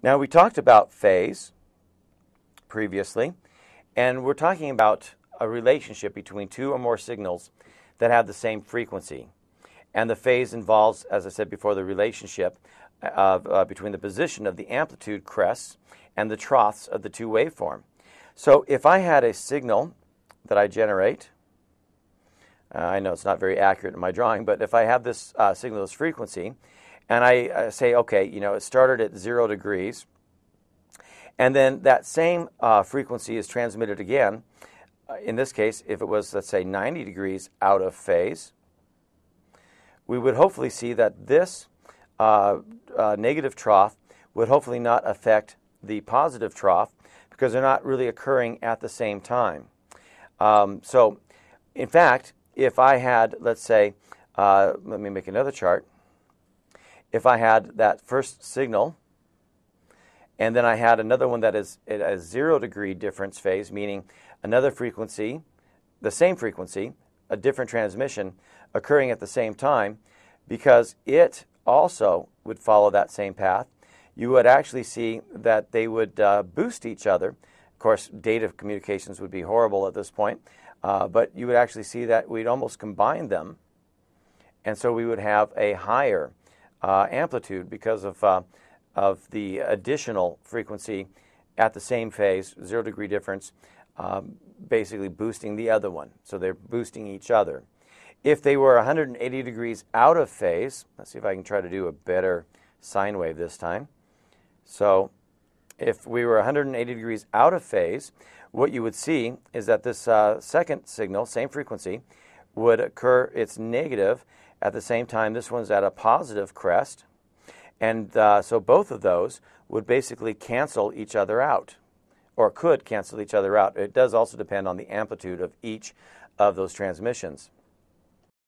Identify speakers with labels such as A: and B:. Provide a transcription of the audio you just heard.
A: Now, we talked about phase previously, and we're talking about a relationship between two or more signals that have the same frequency. And the phase involves, as I said before, the relationship of, uh, between the position of the amplitude crests and the troughs of the two waveform. So if I had a signal that I generate, uh, I know it's not very accurate in my drawing, but if I have this uh, signal, this frequency, and I say, okay, you know, it started at zero degrees, and then that same uh, frequency is transmitted again. Uh, in this case, if it was, let's say, 90 degrees out of phase, we would hopefully see that this uh, uh, negative trough would hopefully not affect the positive trough because they're not really occurring at the same time. Um, so, in fact, if I had, let's say, let me make another chart. If I had that first signal, and then I had another one that is at a zero degree difference phase, meaning another frequency, the same frequency, a different transmission occurring at the same time, because it also would follow that same path, you would actually see that they would uh, boost each other. Of course, data communications would be horrible at this point, uh, but you would actually see that we'd almost combine them, and so we would have a higher uh, amplitude because of uh, of the additional frequency at the same phase, zero degree difference, um, basically boosting the other one. So they're boosting each other. If they were 180 degrees out of phase, let's see if I can try to do a better sine wave this time. So if we were 180 degrees out of phase, what you would see is that this uh, second signal, same frequency, would occur, it's negative. At the same time, this one's at a positive crest. And uh, so both of those would basically cancel each other out, or could cancel each other out. It does also depend on the amplitude of each of those transmissions.